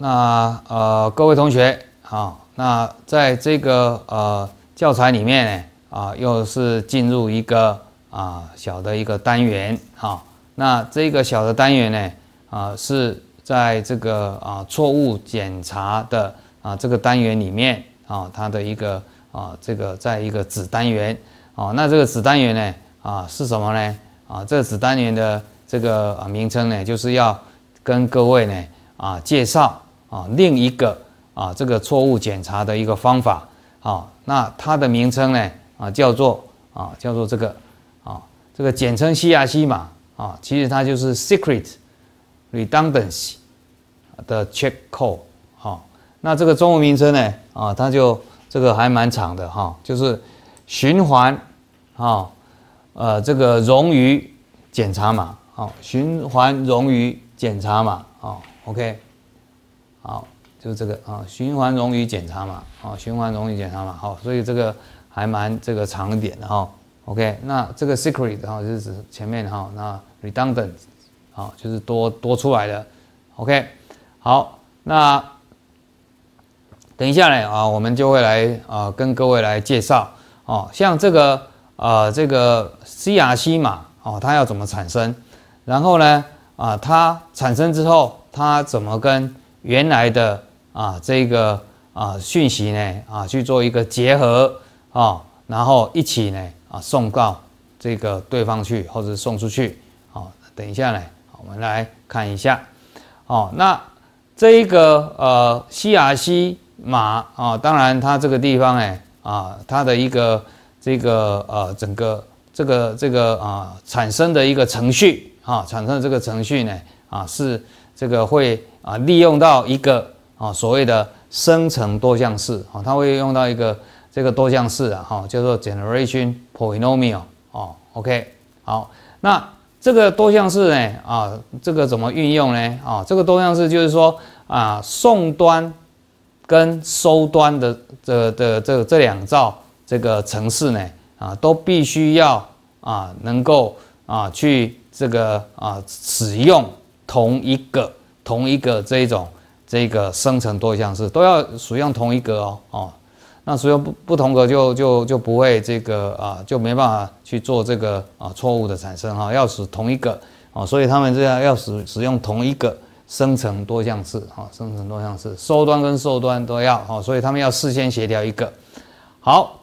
那呃各位同学好，那在这个呃教材里面呢啊，又是进入一个啊小的一个单元哈。那这个小的单元呢啊是在这个啊错误检查的啊这个单元里面啊它的一个啊这个在一个子单元啊，那这个子单元呢啊是什么呢？啊，这个子单元的这个啊名称呢，就是要跟各位呢啊介绍啊另一个啊这个错误检查的一个方法啊，那它的名称呢啊叫做啊叫做这个啊这个简称 CRC 码啊，其实它就是 Secret Redundancy 的 Check Code 哈，那这个中文名称呢啊它就这个还蛮长的哈，就是循环啊。呃，这个冗余检查码，好，循环冗余检查码，好，OK，好，就是这个啊，循环冗余检查嘛，啊，循环冗余检查嘛，好，所以这个还蛮这个长一点的哈，OK，那这个 secret 哈就是指前面哈，那 redundant 好就是多多出来的，OK，好，那等一下呢啊，我们就会来啊跟各位来介绍哦，像这个。啊，这个 CRC 码哦，它要怎么产生？然后呢，啊，它产生之后，它怎么跟原来的啊这个啊讯息呢啊去做一个结合啊，然后一起呢啊送到这个对方去，或者送出去。好，等一下呢，我们来看一下。哦，那这一个呃 CRC 码啊，当然它这个地方哎啊，它的一个。这个呃，整个这个这个啊，产生的一个程序啊，产生的这个程序呢啊，是这个会啊，利用到一个啊所谓的生成多项式啊，它会用到一个这个多项式啊，哈，叫做 generation polynomial 哦，OK，好，那这个多项式呢啊，这个怎么运用呢啊？这个多项式就是说啊，送端跟收端的这的这这两兆。这个城市呢，啊，都必须要啊，能够啊，去这个啊，使用同一个同一个这一种这个生成多项式，都要使用同一个哦哦，那使用不不同格就就就不会这个啊，就没办法去做这个啊错误的产生哈，要使同一个啊，所以他们这样要使使用同一个生成多项式哈，生成多项式收端跟受端都要哈，所以他们要事先协调一个好。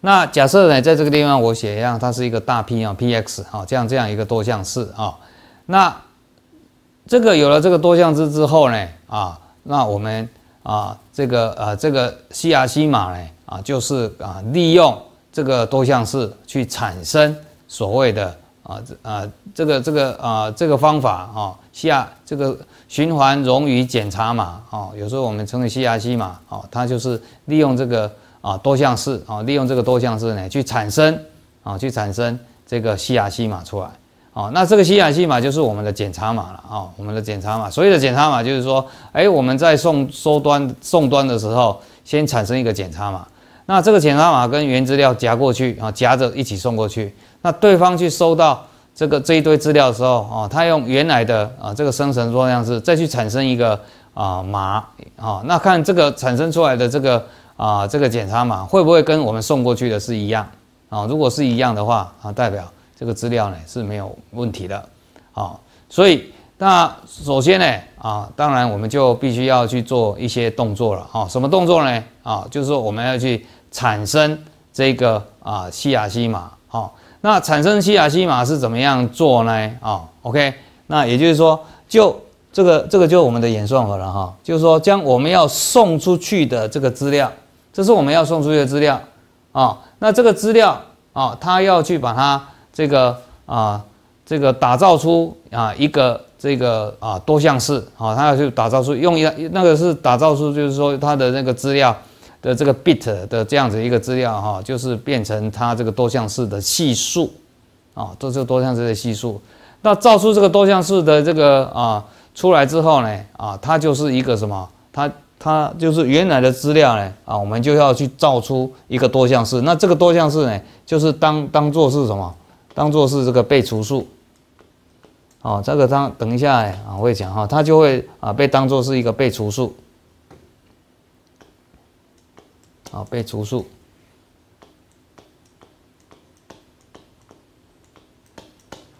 那假设呢，在这个地方我写一样，它是一个大 P 啊，P_x 啊，这样这样一个多项式啊。那这个有了这个多项式之后呢，啊，那我们啊，这个呃，这个 CRC 码呢，啊，就是啊，利用这个多项式去产生所谓的啊，这啊，这个这个啊，这个方法啊，下这个循环冗余检查码啊，有时候我们称为 CRC 码啊，它就是利用这个。啊，多项式啊，利用这个多项式呢，去产生啊，去产生这个 CRC 码出来哦。那这个 CRC 码就是我们的检查码了啊，我们的检查码。所谓的检查码就是说，哎，我们在送收端送端的时候，先产生一个检查码。那这个检查码跟原资料夹过去啊，夹着一起送过去。那对方去收到这个这一堆资料的时候啊，他用原来的啊这个生成多项式再去产生一个啊码啊，那看这个产生出来的这个。啊，这个检查码会不会跟我们送过去的是一样啊？如果是一样的话啊，代表这个资料呢是没有问题的啊。所以那首先呢啊，当然我们就必须要去做一些动作了啊。什么动作呢啊？就是说我们要去产生这个啊西雅西码啊。那产生西雅西码是怎么样做呢啊？OK，那也就是说就。这个这个就是我们的演算法了哈，就是说将我们要送出去的这个资料。这是我们要送出去的资料啊，那这个资料啊，它要去把它这个啊，这个打造出啊一个这个啊多项式啊，他要去打造出用一那个是打造出，就是说它的那个资料的这个 bit 的这样子一个资料哈，就是变成它这个多项式的系数啊，都是多项式的系数。那造出这个多项式的这个啊出来之后呢啊，它就是一个什么？它它就是原来的资料呢，啊，我们就要去造出一个多项式。那这个多项式呢，就是当当做是什么？当做是这个被除数，哦，这个当等一下啊会讲哈，它就会啊被当做是一个被除数，啊被除数，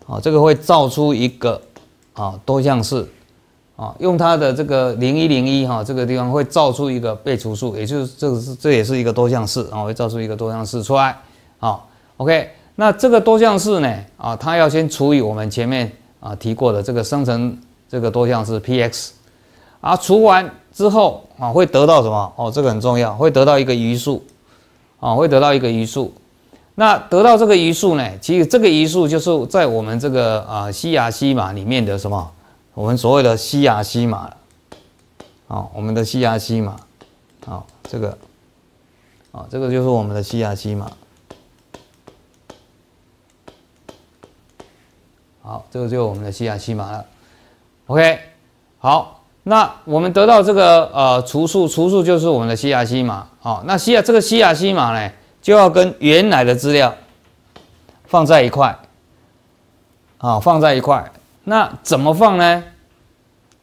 好，这个会造出一个啊多项式。啊，用它的这个零一零一哈，这个地方会造出一个被除数，也就是这个是这也是一个多项式啊，会造出一个多项式出来。好，OK，那这个多项式呢，啊，它要先除以我们前面啊提过的这个生成这个多项式 P_x，啊，除完之后啊，会得到什么？哦，这个很重要，会得到一个余数，啊，会得到一个余数。那得到这个余数呢，其实这个余数就是在我们这个啊西亚西马里面的什么？我们所谓的西亚西马，啊，我们的西亚西马，啊，这个，啊，这个就是我们的西亚西马，好，这个就是我们的西亚西马了，OK，好，那我们得到这个呃除数，除数就是我们的西亚西马，好，那西亚这个西亚西马呢，就要跟原来的资料放在一块，啊，放在一块。那怎么放呢？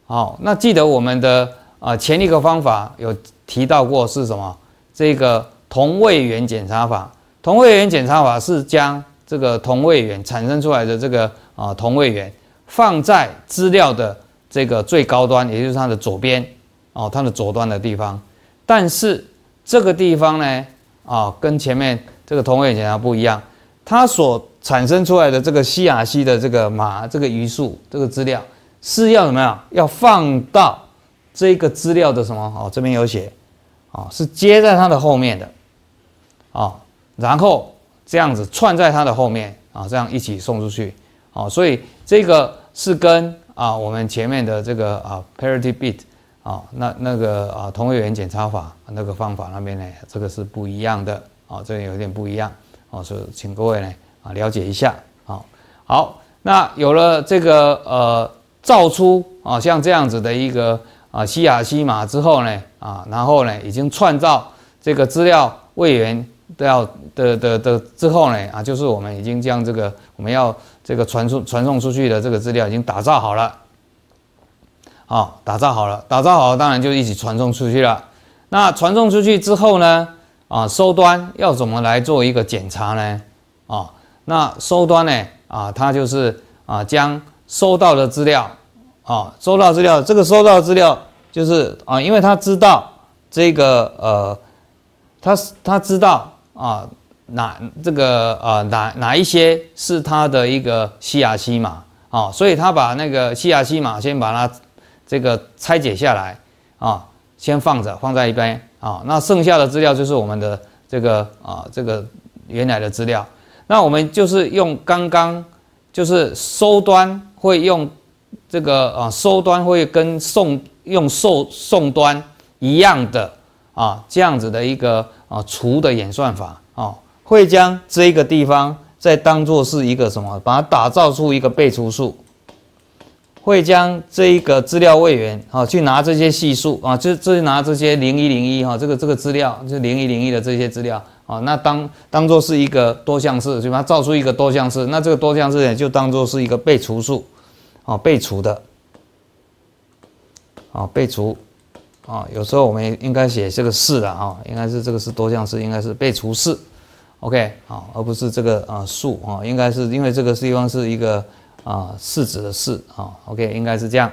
好，那记得我们的啊前一个方法有提到过是什么？这个同位元检查法。同位元检查法是将这个同位元产生出来的这个啊同位元放在资料的这个最高端，也就是它的左边哦，它的左端的地方。但是这个地方呢啊跟前面这个同位元检查不一样，它所产生出来的这个西雅西的这个码这个余数这个资料是要怎么样？要放到这个资料的什么？哦，这边有写，啊，是接在它的后面的，啊，然后这样子串在它的后面，啊，这样一起送出去，啊，所以这个是跟啊我们前面的这个啊 parity bit 啊那那个啊同位元检查法那个方法那边呢，这个是不一样的，啊，这个有点不一样，啊，所以请各位呢。啊，了解一下，好，好，那有了这个呃造出啊像这样子的一个啊西亚西码之后呢，啊，然后呢已经创造这个资料位元都要的的的之后呢，啊，就是我们已经将这个我们要这个传出传送出去的这个资料已经打造好了，啊，打造好了，打造好了，当然就一起传送出去了。那传送出去之后呢，啊，收端要怎么来做一个检查呢？啊？那收端呢？啊，它就是啊，将收到的资料啊，收到资料，这个收到资料就是啊，因为他知道这个呃，他他知道啊，哪这个啊哪哪一些是他的一个西亚西码啊，所以他把那个西亚西码先把它这个拆解下来啊，先放着放在一边啊，那剩下的资料就是我们的这个啊这个原来的资料。那我们就是用刚刚就是收端会用这个啊收端会跟送用送送端一样的啊这样子的一个啊除的演算法啊会将这个地方再当做是一个什么把它打造出一个被除数，会将这一个资料位元啊去拿这些系数啊就就拿这些零一零一哈这个这个资料就零一零一的这些资料。啊，那当当做是一个多项式，就把它造出一个多项式，那这个多项式呢，就当做是一个被除数，啊，被除的，啊，被除，啊，有时候我们应该写这个式的啊，应该是这个是多项式，应该是被除式，OK，啊，而不是这个啊数啊，应该是因为这个地方是一个啊式子的式啊，OK，应该是这样，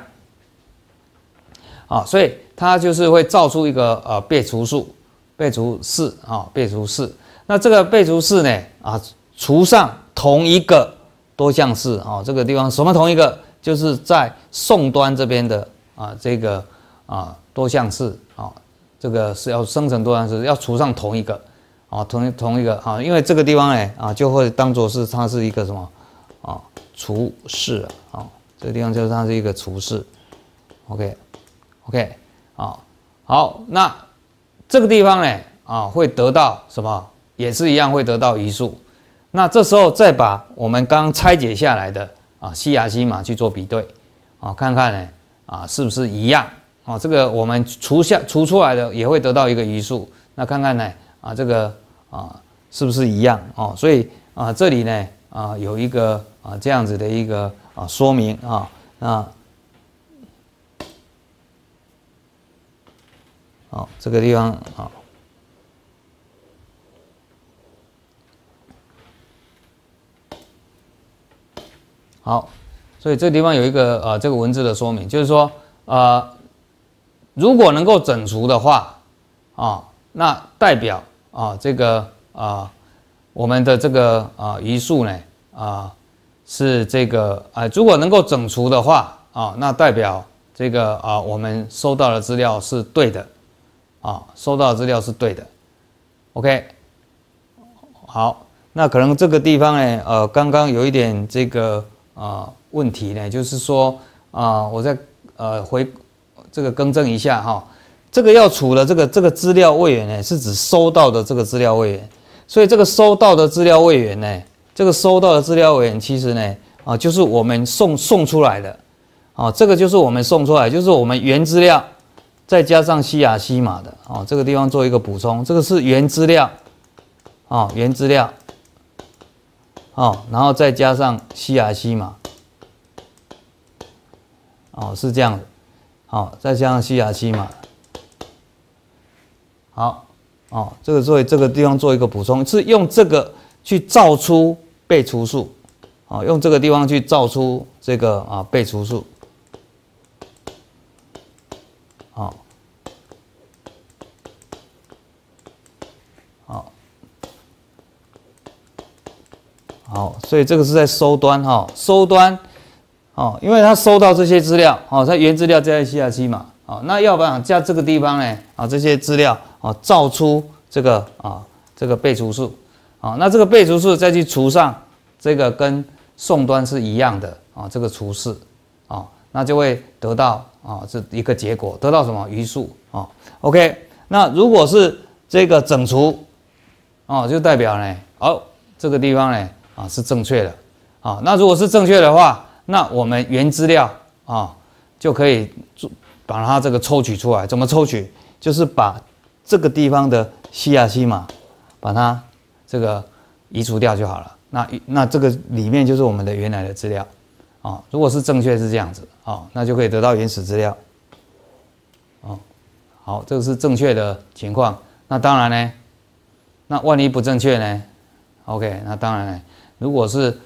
啊，所以它就是会造出一个呃被除数。被除式啊，被除式。那这个被除式呢啊，除上同一个多项式啊，这个地方什么同一个？就是在送端这边的啊，这个啊多项式啊，这个是要生成多项式，要除上同一个啊，同同一个啊，因为这个地方呢啊，就会当做是它是一个什么啊除式啊，这个地方就是它是一个除式。OK OK 啊，好那。这个地方呢，啊，会得到什么？也是一样会得到余数。那这时候再把我们刚拆解下来的啊西亚西码去做比对，啊，看看呢，啊，是不是一样？哦，这个我们除下除出来的也会得到一个余数。那看看呢，啊，这个啊是不是一样？哦，所以啊这里呢啊有一个啊这样子的一个啊说明啊那好这个地方啊。好，所以这个地方有一个呃这个文字的说明，就是说呃如果能够整除的话啊，那代表啊这个啊我们的这个啊余数呢啊是这个啊如果能够整除的话啊，那代表这个啊我们收到的资料是对的啊收到的资料是对的，OK，好，那可能这个地方呢呃刚刚有一点这个。啊，问题呢，就是说啊，我在呃回这个更正一下哈，这个要处的这个这个资料位元呢，是指收到的这个资料位元，所以这个收到的资料位元呢，这个收到的资料位元其实呢啊，就是我们送送出来的。啊，这个就是我们送出来，就是我们原资料再加上西亚西码的啊，这个地方做一个补充，这个是原资料。啊，原资料。哦，然后再加上 C R C 嘛，哦，是这样的，好，再加上 C R C 嘛，好，哦，这个作为这个地方做一个补充，是用这个去造出被除数，啊，用这个地方去造出这个啊被除数，好。好，所以这个是在收端哈，收端，哦，因为他收到这些资料，哦，他原资料在 C R C 嘛，哦，那要不然在这个地方呢，啊，这些资料，啊，造出这个啊，这个被除数，啊，那这个被除数再去除上这个跟送端是一样的，啊，这个除式，啊，那就会得到啊这一个结果，得到什么余数，啊，OK，那如果是这个整除，哦，就代表呢，哦，这个地方呢。啊，是正确的，啊，那如果是正确的话，那我们原资料啊就可以把它这个抽取出来。怎么抽取？就是把这个地方的西亚西码把它这个移除掉就好了。那那这个里面就是我们的原来的资料，啊，如果是正确是这样子，啊，那就可以得到原始资料，哦，好，这个是正确的情况。那当然呢，那万一不正确呢？OK，那当然呢。如果是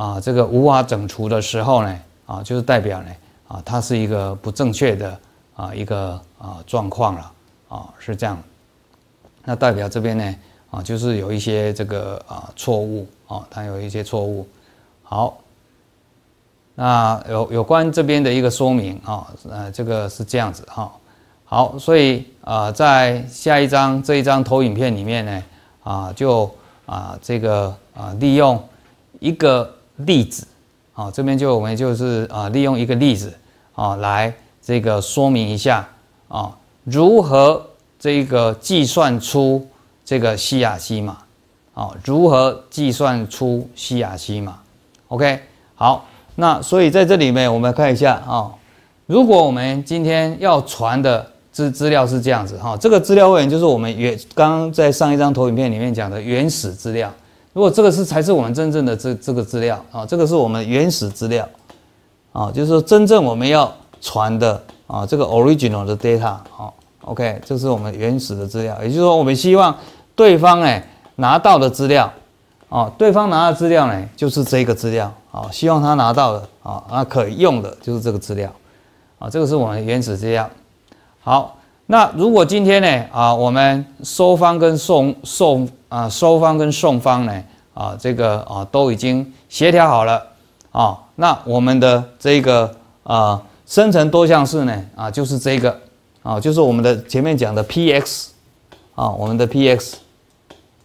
啊，这个无法整除的时候呢，啊，就是代表呢，啊，它是一个不正确的啊一个啊状况了，啊，是这样。那代表这边呢，啊，就是有一些这个啊错误，啊，它有一些错误。好，那有有关这边的一个说明，啊，呃，这个是这样子，哈。好，所以啊，在下一张这一张投影片里面呢，啊，就啊这个啊利用。一个例子，啊，这边就我们就是啊，利用一个例子啊，来这个说明一下啊，如何这个计算出这个西亚西码，啊，如何计算出西亚西码？OK，好，那所以在这里面我们看一下啊，如果我们今天要传的资资料是这样子哈，这个资料位元就是我们原刚刚在上一张投影片里面讲的原始资料。如果这个是才是我们真正的这这个资料啊，这个是我们原始资料啊，就是说真正我们要传的啊，这个 original 的 data 啊，OK，这是我们原始的资料，也就是说我们希望对方哎拿到的资料啊，对方拿的资料呢就是这个资料啊，希望他拿到的啊，那可以用的就是这个资料啊，这个是我们原始资料。好，那如果今天呢啊，我们收方跟送送。啊，收方跟送方呢，啊，这个啊都已经协调好了啊。那我们的这个啊生成多项式呢，啊就是这个啊，就是我们的前面讲的 p_x 啊，我们的 p_x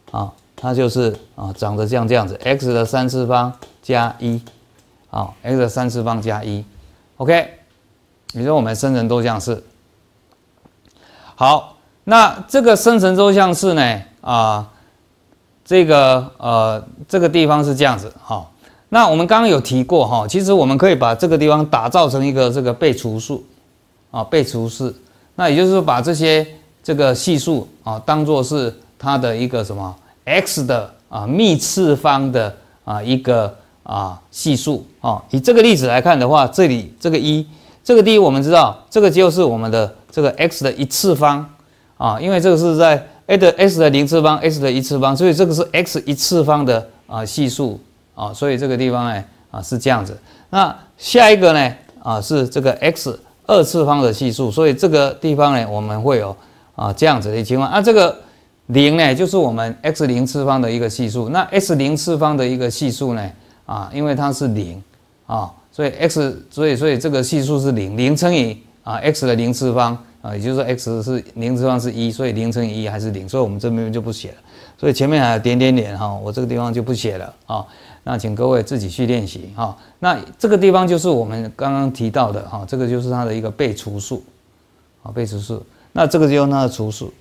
啊，它就是啊长得像这样子，x 的三次方加一啊，x 的三次方加一，OK，也就是我们生成多项式。好，那这个生成多项式呢，啊。这个呃，这个地方是这样子哈。那我们刚刚有提过哈，其实我们可以把这个地方打造成一个这个被除数啊，被除式。那也就是说，把这些这个系数啊，当做是它的一个什么 x 的啊幂次方的啊一个啊系数啊。以这个例子来看的话，这里这个一，这个第一我们知道，这个就是我们的这个 x 的一次方啊，因为这个是在 a 的 x 的零次方，x 的一次方，所以这个是 x 一次方的啊系数啊，所以这个地方呢啊是这样子。那下一个呢啊是这个 x 二次方的系数，所以这个地方呢我们会有啊这样子的情况啊这个。零呢，就是我们 x 零次方的一个系数。那 x 零次方的一个系数呢，啊，因为它是零啊，所以 x，所以所以这个系数是零，零乘以啊 x 的零次方啊，也就是说 x 是零次方是一，所以零乘以一还是零，所以我们这边就不写了。所以前面还有点点点哈，我这个地方就不写了啊。那请各位自己去练习哈。那这个地方就是我们刚刚提到的哈，这个就是它的一个被除数啊，被除数。那这个就是它的除数。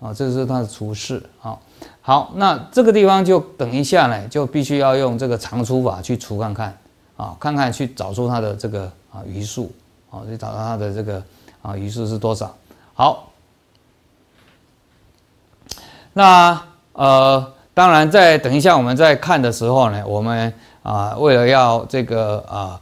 啊，这是它的除式啊。好，那这个地方就等一下呢，就必须要用这个长除法去除看看啊，看看去找出它的这个啊余数啊，去找到它的这个啊余数是多少。好，那呃，当然在等一下我们在看的时候呢，我们啊为了要这个啊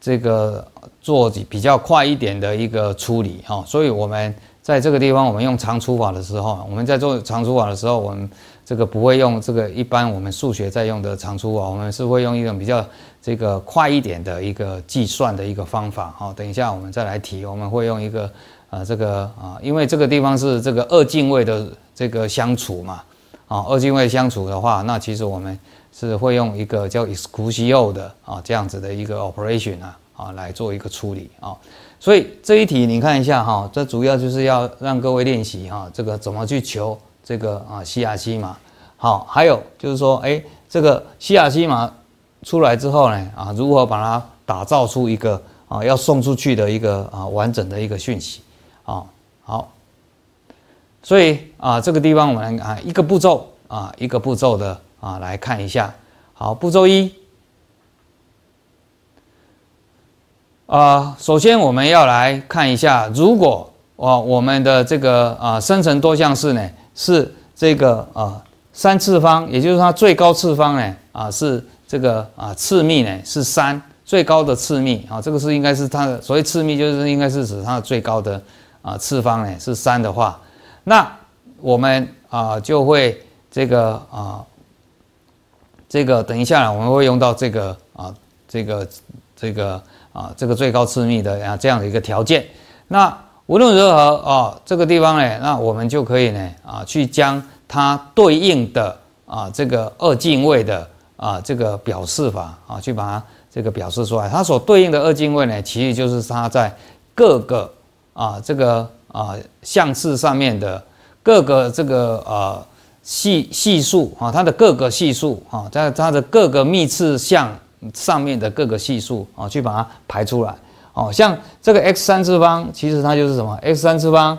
这个做比较快一点的一个处理哈，所以我们。在这个地方，我们用长除法的时候，我们在做长除法的时候，我们这个不会用这个一般我们数学在用的长除法，我们是会用一种比较这个快一点的一个计算的一个方法。好，等一下我们再来提，我们会用一个啊这个啊，因为这个地方是这个二进位的这个相除嘛，啊二进位相除的话，那其实我们是会用一个叫 exclusio 的啊这样子的一个 operation 啊啊来做一个处理啊。所以这一题你看一下哈，这主要就是要让各位练习哈，这个怎么去求这个啊西亚西马。好，还有就是说，哎，这个西亚西马出来之后呢，啊，如何把它打造出一个啊要送出去的一个啊完整的一个讯息啊。好，所以啊这个地方我们啊一个步骤啊一个步骤的啊来看一下。好，步骤一。啊，首先我们要来看一下，如果啊我们的这个啊生成多项式呢是这个啊三次方，也就是它最高次方呢啊是这个啊次幂呢是三，最高的次幂啊这个是应该是它的所谓次幂就是应该是指它的最高的啊次方呢是三的话，那我们啊就会这个啊这个等一下呢我们会用到这个啊这个这个。啊，这个最高次幂的啊这样的一个条件，那无论如何啊，这个地方呢，那我们就可以呢啊去将它对应的啊这个二进位的啊这个表示法啊去把它这个表示出来。它所对应的二进位呢，其实就是它在各个啊这个啊项次上面的各个这个呃系系数啊，它的各个系数啊，在它的各个幂次项。上面的各个系数啊，去把它排出来哦。像这个 x 三次方，其实它就是什么？x 三次方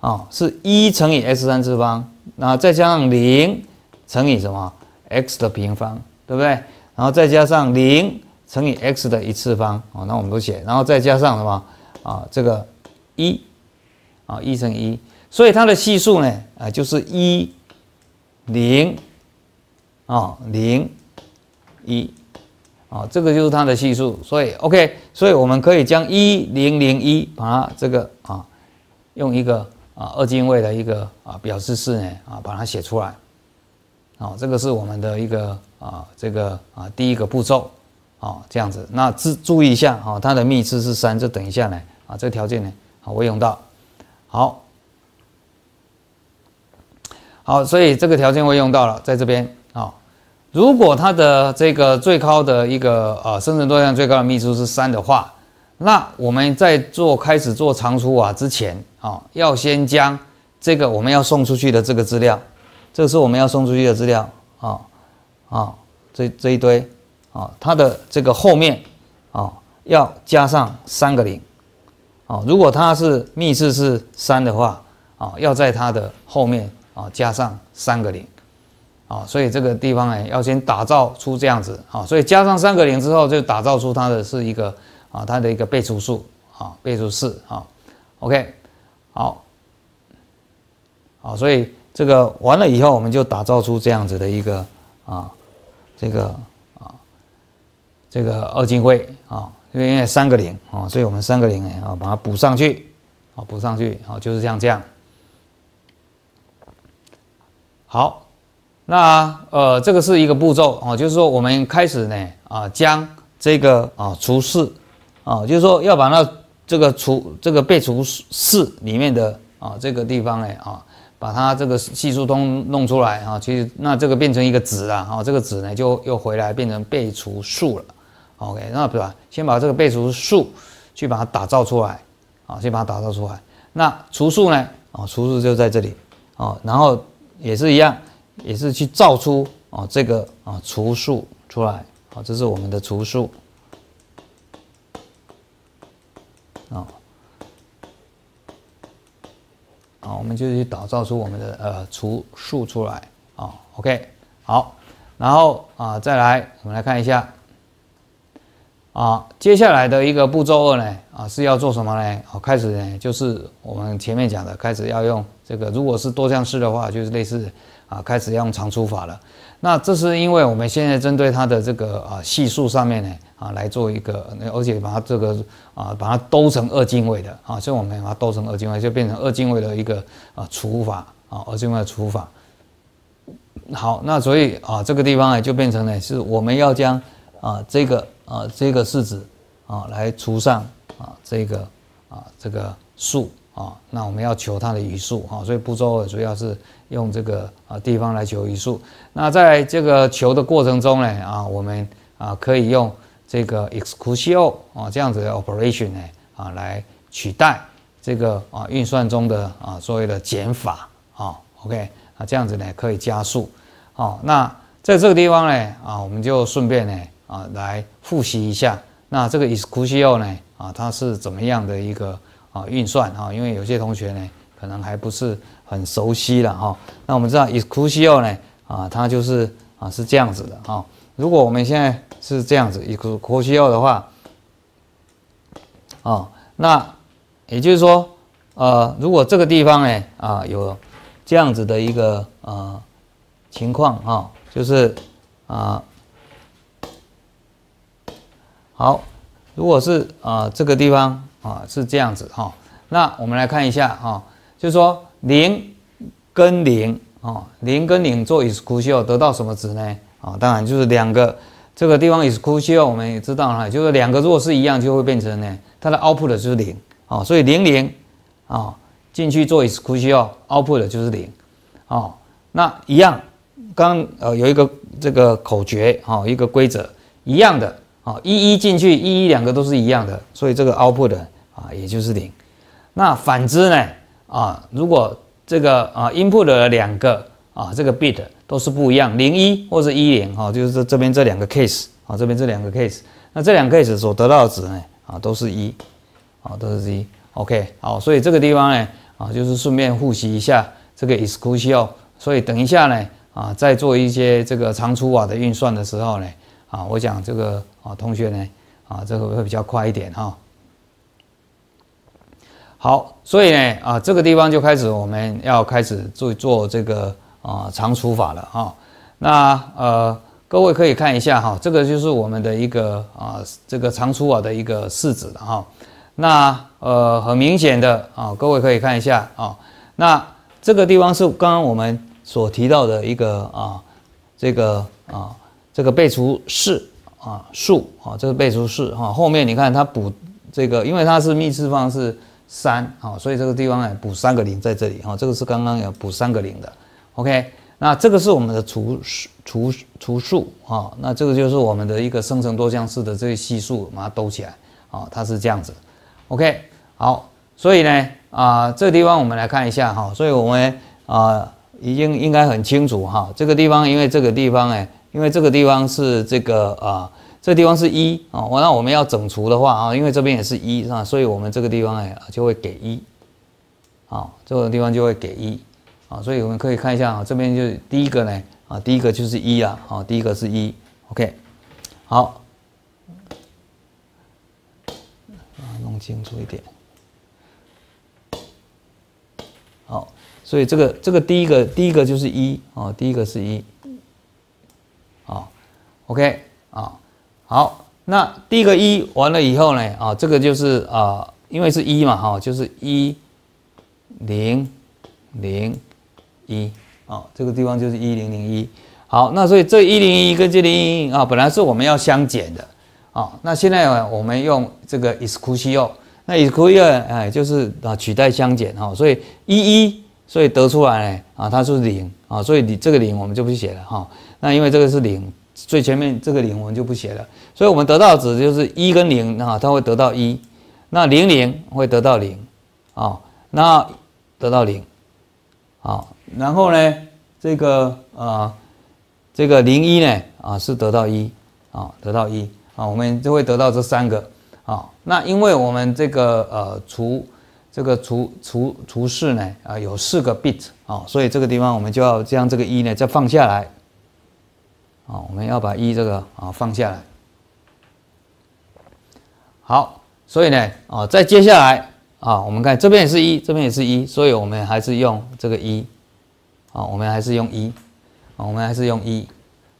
啊，是一乘以 x 三次方，那再加上零乘以什么？x 的平方，对不对？然后再加上零乘以 x 的一次方哦，那我们都写，然后再加上什么啊？这个一啊，一乘一，所以它的系数呢啊，就是一零啊，零一。啊，这个就是它的系数，所以 OK，所以我们可以将一零零一把它这个啊，用一个啊二进位的一个啊表示式呢啊把它写出来，啊，这个是我们的一个啊这个啊第一个步骤啊这样子，那注注意一下啊，它的幂次是三，就等一下呢啊这个条件呢啊会用到，好，好，所以这个条件会用到了，在这边啊。如果它的这个最高的一个呃生成多项最高的密数是三的话，那我们在做开始做长除瓦之前啊，要先将这个我们要送出去的这个资料，这是我们要送出去的资料啊啊，这这一堆啊，它的这个后面啊要加上三个零啊，如果它是幂次是三的话啊，要在它的后面啊加上三个零。啊，所以这个地方呢，要先打造出这样子啊，所以加上三个零之后，就打造出它的是一个啊，它的一个倍除数啊，倍除四啊，OK，好，好，所以这个完了以后，我们就打造出这样子的一个啊，这个啊这个二进位啊，因为三个零啊，所以我们三个零啊把它补上去啊补上去啊就是像这样。好，那呃这个是一个步骤啊，就是说我们开始呢啊将这个啊除式啊，就是说要把那这个除这个被除式里面的啊这个地方呢啊。把它这个系数通弄出来啊，其实那这个变成一个值了啊，这个值呢就又回来变成被除数了。OK，那对吧？先把这个被除数去把它打造出来啊，先把它打造出来。那除数呢？啊，除数就在这里啊，然后也是一样，也是去造出啊这个啊除数出来啊，这是我们的除数啊。啊，我们就去打造出我们的呃除数出来啊，OK，好，然后啊再来，我们来看一下啊，接下来的一个步骤二呢啊是要做什么呢？啊，开始呢就是我们前面讲的，开始要用这个，如果是多项式的话，就是类似啊开始要用长除法了。那这是因为我们现在针对它的这个啊系数上面呢啊来做一个，而且把它这个啊把它兜成二进位的啊，所以我们把它兜成二进位，就变成二进位的一个啊除法啊二进位的除法。好，那所以啊这个地方呢就变成呢是我们要将啊这个啊这个式子啊来除上啊这个啊这个数。啊，那我们要求它的余数啊，所以步骤主要是用这个啊地方来求余数。那在这个求的过程中呢，啊，我们啊可以用这个 exclusio 啊这样子的 operation 呢啊来取代这个啊运算中的啊所谓的减法啊，OK 啊这样子呢可以加速。好，那在这个地方呢啊，我们就顺便呢啊来复习一下，那这个 exclusio 呢啊它是怎么样的一个。啊，运算啊，因为有些同学呢，可能还不是很熟悉了哈。那我们知道 exclusio 呢，啊，它就是啊是这样子的哈。如果我们现在是这样子 exclusio 的话，啊，那也就是说，呃，如果这个地方呢，啊，有这样子的一个呃情况啊，就是啊，好，如果是啊这个地方。啊，是这样子哈。那我们来看一下哈，就是说零跟零啊，零跟零做 EXCO 得到什么值呢？啊，当然就是两个这个地方 exclusio 我们也知道哈，就是两个如果是一样，就会变成呢，它的 output 就是零啊，所以零零啊进去做 exclusio，output 就是零啊。那一样，刚呃有一个这个口诀哈，一个规则一样的。啊，一一进去，一一两个都是一样的，所以这个 output 啊，也就是零。那反之呢？啊，如果这个啊 input 的两个啊这个 bit 都是不一样，零一或者一零哈，就是这这边这两个 case 啊，这边这两个 case，那这两个 case 所得到的值呢啊都是一啊都是一。OK，好，所以这个地方呢啊就是顺便复习一下这个 exclusio，所以等一下呢啊在做一些这个长除法的运算的时候呢。啊，我讲这个啊，同学呢，啊，这个会比较快一点哈。好，所以呢，啊，这个地方就开始我们要开始做做这个啊长除法了哈。那呃，各位可以看一下哈，这个就是我们的一个啊这个长除法的一个式子了哈。那呃，很明显的啊，各位可以看一下啊，那这个地方是刚刚我们所提到的一个啊这个啊。这个被除式啊数啊，这个被除式哈，后面你看它补这个，因为它是幂次方是三啊，所以这个地方呢补三个零在这里哈，这个是刚刚有补三个零的，OK，那这个是我们的除除除数啊，那这个就是我们的一个生成多项式的这个系数，把它兜起来啊，它是这样子，OK，好，所以呢啊，这个地方我们来看一下哈，所以我们啊已经应该很清楚哈，这个地方因为这个地方哎。因为这个地方是这个啊，这地方是一啊，我那我们要整除的话啊，因为这边也是一啊，所以我们这个地方哎就会给一，啊，这个地方就会给一啊，所以我们可以看一下啊，这边就第一个呢啊，第一个就是一啊，啊，第一个是一，OK，好，啊，弄清楚一点，好，所以这个这个第一个第一个就是一啊，第一个是一。OK 啊，好，那第一个一完了以后呢，啊，这个就是啊，因为是一嘛，哈，就是一零零一，啊，这个地方就是一零零一。好，那所以这一零一跟这零一啊，本来是我们要相减的，啊，那现在，我们用这个 exclusio，那 exclusio 哎，就是啊取代相减哈，所以一一，所以得出来呢，啊，它是零啊，所以你这个零我们就不写了哈，那因为这个是零。最前面这个零我们就不写了，所以我们得到值就是一跟零啊，它会得到一，那零零会得到零，啊，那得到零，啊，然后呢，这个啊，这个零一呢啊是得到一，啊得到一，啊我们就会得到这三个，啊，那因为我们这个呃除这个除除除式呢啊有四个 bit 啊，所以这个地方我们就要将这个一呢再放下来。啊，我们要把一这个啊放下来。好，所以呢，啊，再接下来啊，我们看这边也是一，这边也是一，所以我们还是用这个一。啊，我们还是用一。啊，我们还是用一。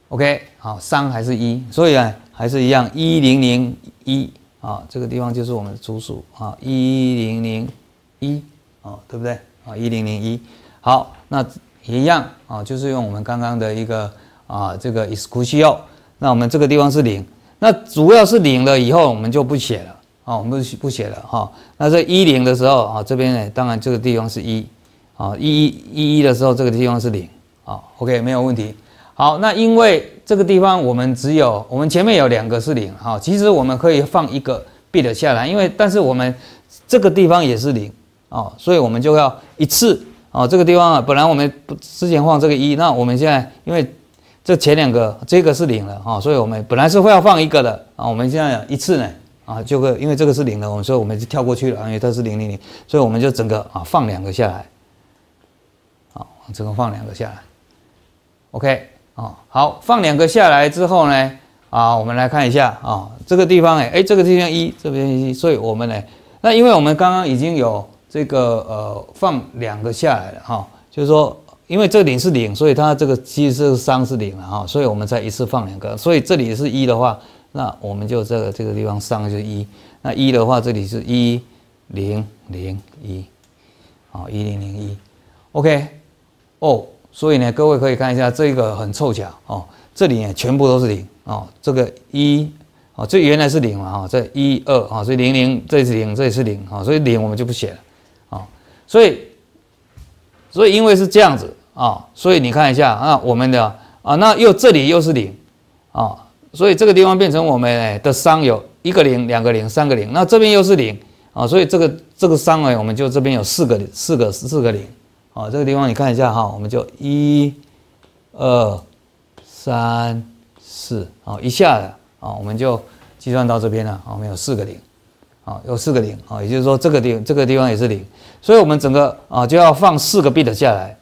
OK，好，三还是一，所以呢，还是一样，一零零一。啊，这个地方就是我们的主数啊，一零零一。啊，对不对？啊，一零零一。好，那一样啊，就是用我们刚刚的一个。啊，这个 exclusio，那我们这个地方是零，那主要是零了以后，我们就不写了啊，我们不不写了哈。那这一零的时候啊，这边呢，当然这个地方是一啊，一一一一的时候，这个地方是零啊。OK，没有问题。好，那因为这个地方我们只有我们前面有两个是零哈，其实我们可以放一个 bit 下来，因为但是我们这个地方也是零啊，所以我们就要一次啊，这个地方啊，本来我们之前放这个一，那我们现在因为这前两个，这个是零了哈，所以我们本来是会要放一个的啊，我们现在一次呢啊，就会因为这个是零了，我们所以我们就跳过去了，因为它是零零零，所以我们就整个啊放两个下来，只能放两个下来，OK 哦，好，放两个下来之后呢，啊，我们来看一下啊，这个地方哎哎，这个地方一，这边一，所以我们呢，那因为我们刚刚已经有这个呃放两个下来了哈，就是说。因为这里是零，所以它这个其实是三是零了哈，所以我们再一次放两个，所以这里是一的话，那我们就这个这个地方三就是一，那一的话这里是一零零一，好一零零一，OK，哦，所以呢各位可以看一下这个很凑巧哦，这里呢全部都是零哦，这个一哦这原来是零嘛哈，这一二啊，所以零零这是零，这也是零啊，所以零我们就不写了啊，所以所以因为是这样子。啊，所以你看一下啊，我们的啊，那又这里又是零啊，所以这个地方变成我们的商有一个零、两个零、三个零，那这边又是零啊，所以这个这个商呢，我们就这边有四个四个四个零啊，这个地方你看一下哈，我们就一、二、三、四啊，一下的啊，我们就计算到这边了，我们有四个零啊，有四个零啊，也就是说这个地这个地方也是零，所以我们整个啊就要放四个 bit 下来。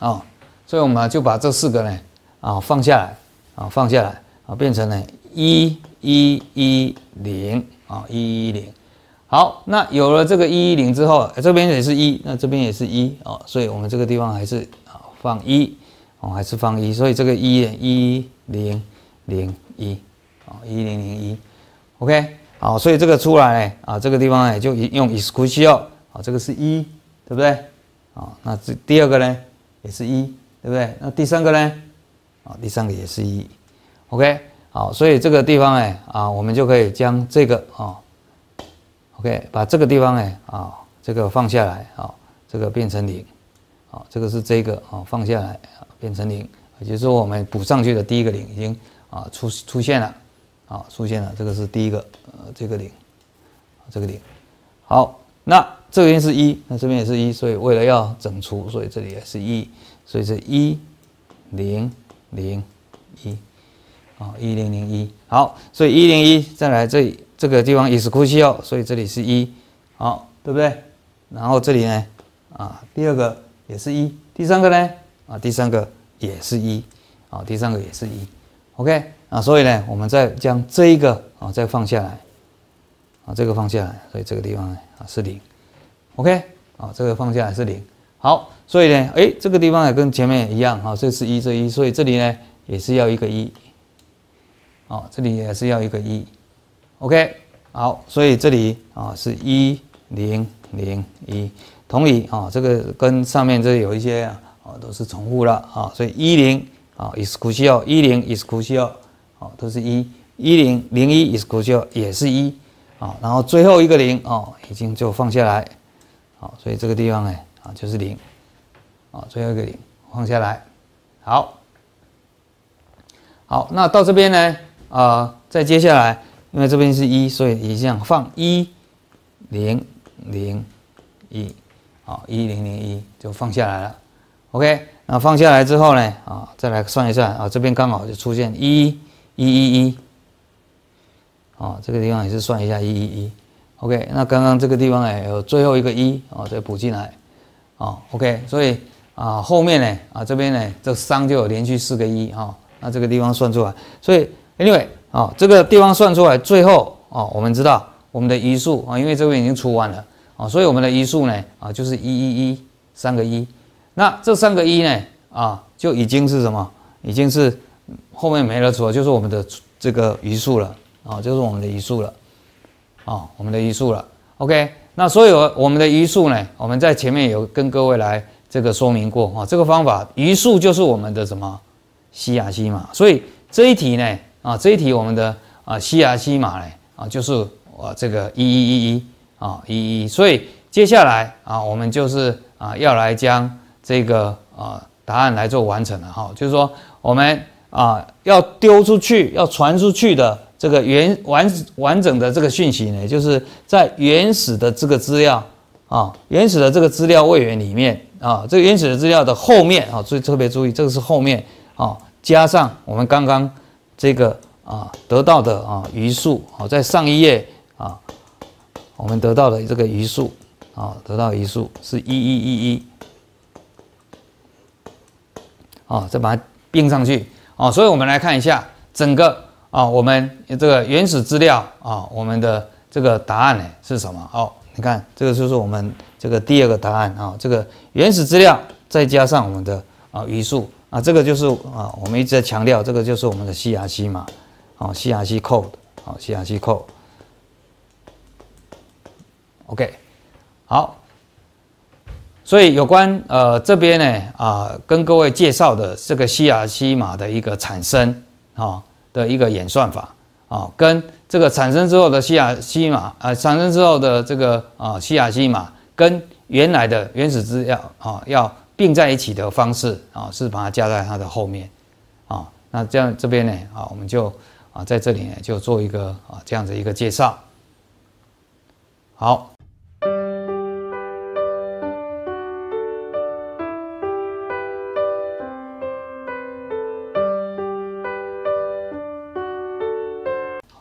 啊，所以我们就把这四个呢，啊放下来，啊放下来，啊变成了一一一零，啊一一零。好，那有了这个一一零之后，这边也是一，那这边也是一，啊，所以我们这个地方还是啊放一，哦还是放一，所以这个一一零零一，啊一零零一，OK，好，所以这个出来呢，啊这个地方呢就用 exclusio，啊这个是一，对不对？啊，那这第二个呢？也是一，对不对？那第三个呢？啊，第三个也是一，OK，好，所以这个地方哎，啊，我们就可以将这个啊，OK，把这个地方哎，啊，这个放下来，啊，这个变成零，啊，这个是这个啊，放下来啊，变成零，也就是说我们补上去的第一个零已经啊出出现了，啊，出现了，这个是第一个呃这个零，这个零，好，那。这边是一，那这边也是一，所以为了要整除，所以这里也是一，所以是一零零一，啊，一零零一，好，所以一零一再来这里这个地方也是呼吸哦，所以这里是一，好，对不对？然后这里呢，啊，第二个也是一，第三个呢，啊，第三个也是一，啊，第三个也是一，OK，啊，所以呢，我们再将这一个啊再放下来，啊，这个放下来，所以这个地方呢啊是零。OK，啊，这个放下来是零，好，所以呢，哎，这个地方也跟前面一样，啊，这是一，这一，所以这里呢也是要一个一，啊，这里也是要一个一，OK，好，所以这里啊是一零零一，同理啊，这个跟上面这有一些啊都是重复了啊，所以一零啊 is crucial，一零 is crucial，啊都是一，一零零一 is crucial 也是一，啊，然后最后一个零哦已经就放下来，好，所以这个地方呢啊就是零，啊最后一个零放下来，好。好，那到这边呢？啊，再接下来，因为这边是一，所以也这样放一零零一，好，一零零一就放下来了。OK，那放下来之后呢？啊，再来算一算啊，这边刚好就出现一一一一，啊，这个地方也是算一下一一一。OK，那刚刚这个地方呢有最后一个一啊，再补进来。啊，OK，所以啊后面呢啊这边呢这三就有连续四个一哈。那这个地方算出来，所以 anyway 啊，这个地方算出来，最后啊，我们知道我们的余数啊，因为这边已经除完了啊，所以我们的余数呢啊，就是一一一三个一。那这三个一呢啊，就已经是什么？已经是后面没了除，就是我们的这个余数了啊，就是我们的余数了啊，我们的余数了。OK，那所以我们的余数呢，我们在前面有跟各位来这个说明过啊，这个方法余数就是我们的什么？西亚西马，所以这一题呢，啊，这一题我们的啊西亚西马呢，啊，就是我这个一一一一啊一一，所以接下来啊，我们就是啊要来将这个啊答案来做完成了哈，就是说我们啊要丢出去、要传出去的这个原完完整的这个讯息呢，就是在原始的这个资料啊，原始的这个资料位元里面啊，这个原始的资料的后面啊，注意特别注意，这个是后面。啊，加上我们刚刚这个啊得到的啊余数啊，在上一页啊，我们得到的这个余数啊，得到余数是一一一一，啊，再把它并上去啊，所以我们来看一下整个啊，我们这个原始资料啊，我们的这个答案呢是什么？哦，你看这个就是我们这个第二个答案啊，这个原始资料再加上我们的啊余数。啊，这个就是啊，我们一直在强调，这个就是我们的 CRC 嘛，啊，CRC code，啊，CRC code。OK，好，所以有关呃这边呢啊，跟各位介绍的这个 CRC 码的一个产生啊的一个演算法啊，跟这个产生之后的 CRC 码啊，产生之后的这个啊 CRC 码跟原来的原始资料啊要。并在一起的方式啊，是把它加在它的后面啊。那这样这边呢啊，我们就啊在这里呢就做一个啊这样子一个介绍。好，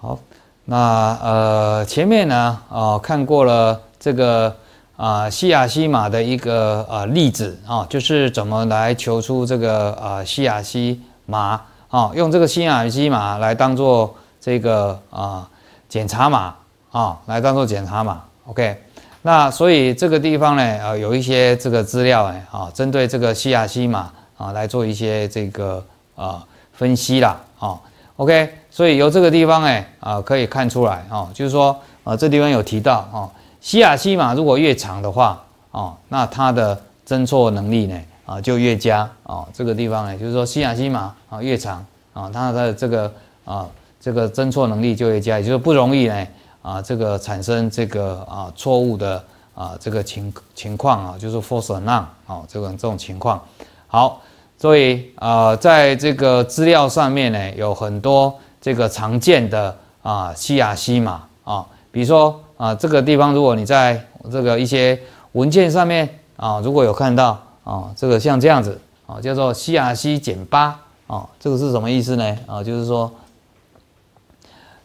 好，那呃前面呢啊看过了这个。啊，西亚西马的一个呃例子啊，就是怎么来求出这个啊西亚西马啊，用这个西亚西马来当做这个啊检查码啊，来当做检查码。OK，那所以这个地方呢，啊有一些这个资料哎啊，针对这个西亚西马啊来做一些这个啊分析啦啊。OK，所以由这个地方哎啊可以看出来啊，就是说啊这地方有提到啊。西亚西码如果越长的话，哦，那它的侦错能力呢，啊，就越佳，哦，这个地方呢，就是说西亚西码啊越长，啊，它的这个啊这个侦错能力就越佳，也就是不容易呢，啊，这个产生这个啊错误的啊这个情情况啊，就是 false alarm 啊，这种这种情况。好，所以啊，在这个资料上面呢，有很多这个常见的啊西亚西码啊，比如说。啊，这个地方如果你在这个一些文件上面啊，如果有看到啊，这个像这样子啊，叫做 CRC 减八啊，这个是什么意思呢？啊，就是说，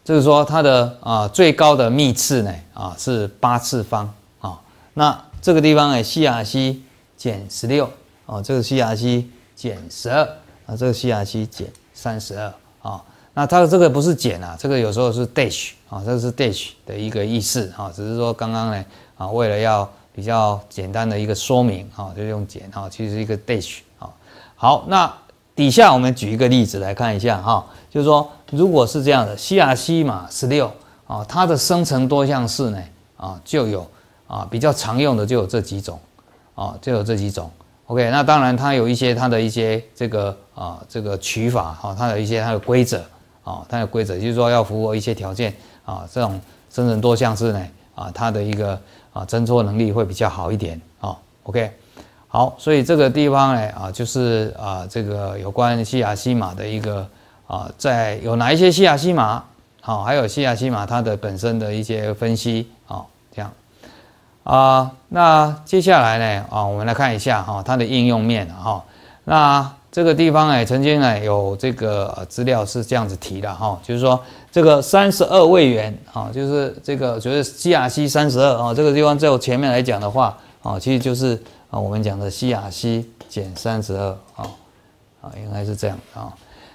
就是说它的啊最高的幂次呢啊是八次方啊，那这个地方呢 CRC 减十六啊，这个 CRC 减十二啊，这个 CRC 减三十二啊。那它这个不是减啊，这个有时候是 dash 啊，这是 dash 的一个意思啊，只是说刚刚呢啊，为了要比较简单的一个说明啊，就用减啊，其实一个 dash 啊。好，那底下我们举一个例子来看一下哈，就是说如果是这样的西亚西马十六啊，它的生成多项式呢啊就有啊比较常用的就有这几种啊就有这几种。OK，那当然它有一些它的一些这个啊这个取法哈，它有一些它的规则啊，它的规则就是说要符合一些条件啊，这种生成多项式呢啊，它的一个啊侦错能力会比较好一点啊。OK。好，所以这个地方呢，啊，就是啊，这个有关西亚西马的一个啊，在有哪一些西亚西马，好，还有西亚西马它的本身的一些分析，啊，这样啊，那接下来呢，啊，我们来看一下哈，它的应用面哈，那这个地方呢，曾经呢有这个资料是这样子提的哈，就是说这个三十二位元啊，就是这个就是西亚西三十二啊，这个地方在我前面来讲的话，啊，其实就是。啊，我们讲的西亚西减三十二啊，啊，应该是这样啊。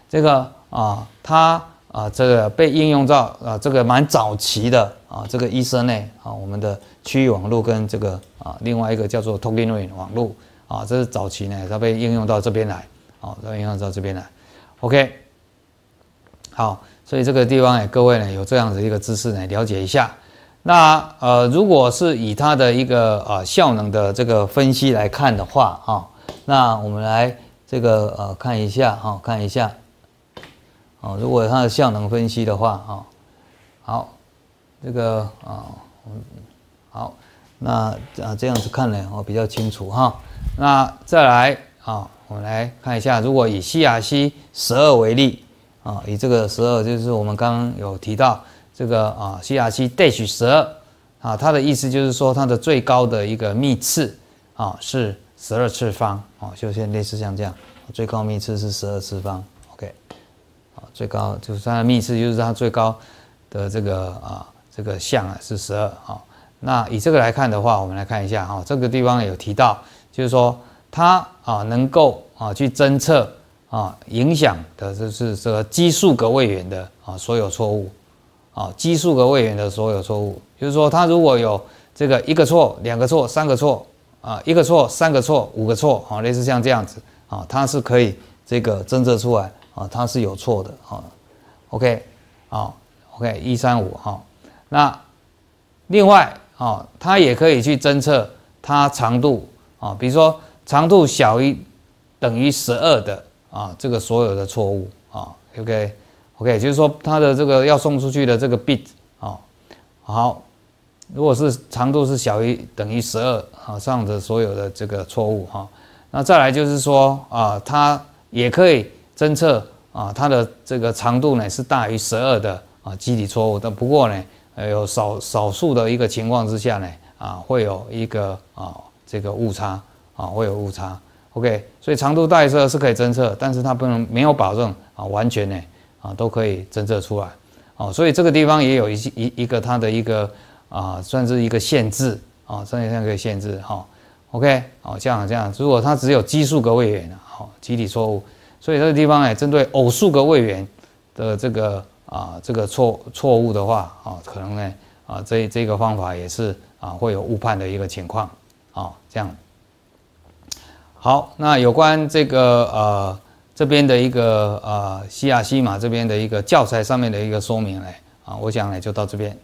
这个啊，它啊，这个被应用到啊，这个蛮早期的啊，这个医生呢啊，我们的区域网络跟这个啊，另外一个叫做 Token r i n 网络啊，这是早期呢，它被应用到这边来啊，它应用到这边来。OK，好，所以这个地方呢，各位呢有这样子一个知识呢，了解一下。那呃，如果是以它的一个呃效能的这个分析来看的话啊，那我们来这个呃看一下哈，看一下，哦，如果它的效能分析的话啊，好，这个啊，好，那啊这样子看呢，我比较清楚哈。那再来啊，我们来看一下，如果以西亚西十二为例啊，以这个十二就是我们刚刚有提到。这个啊，CRC dash 十二啊，它的意思就是说它的最高的一个幂次啊是十二次方啊，就像类似像这样，最高幂次是十二次方，OK，啊，最高就是它的幂次就是它最高的这个啊这个项啊是十二啊。那以这个来看的话，我们来看一下哈，这个地方有提到，就是说它啊能够啊去侦测啊影响的就是这个奇数个位元的啊所有错误。啊，奇数个位元的所有错误，就是说，它如果有这个一个错、两个错、三个错啊，一个错、三个错、五个错啊，类似像这样子啊，它是可以这个侦测出来啊，它是有错的啊。OK，啊，OK，一三五哈。那另外啊，它也可以去侦测它长度啊，比如说长度小于等于十二的啊，这个所有的错误啊，OK。OK，就是说它的这个要送出去的这个 bit 啊，好，如果是长度是小于等于十二啊上的所有的这个错误哈，那再来就是说啊，它也可以侦测啊它的这个长度呢是大于十二的啊机体错误，但不过呢，呃有少少数的一个情况之下呢啊会有一个啊这个误差啊会有误差，OK，所以长度代测是可以侦测，但是它不能没有保证啊完全呢。啊，都可以侦测出来，哦，所以这个地方也有一些一一个它的一个啊，算是一个限制啊，算是一个限制哈。OK，好，这样这样，如果它只有奇数个位元好，集体错误，所以这个地方哎，针对偶数个位元的这个啊这个错错误的话啊，可能呢啊这这个方法也是啊会有误判的一个情况啊，这样。好，那有关这个呃。这边的一个呃西亚西马这边的一个教材上面的一个说明嘞啊，我想呢就到这边。